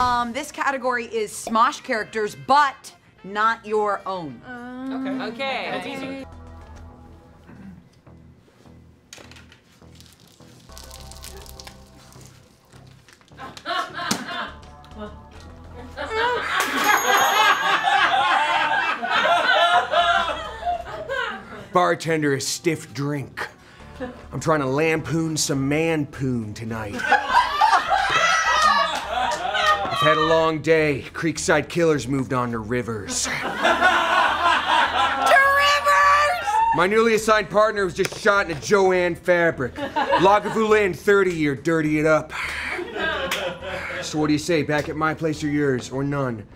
Um, this category is Smosh characters, but not your own. Okay. Okay. That's easy. Bartender, a stiff drink. I'm trying to lampoon some man poon tonight. Had a long day. Creekside Killers moved on to Rivers. to Rivers. My newly assigned partner was just shot in a Jo-Ann fabric. Lagavulin 30 year, dirty it up. So what do you say? Back at my place or yours, or none?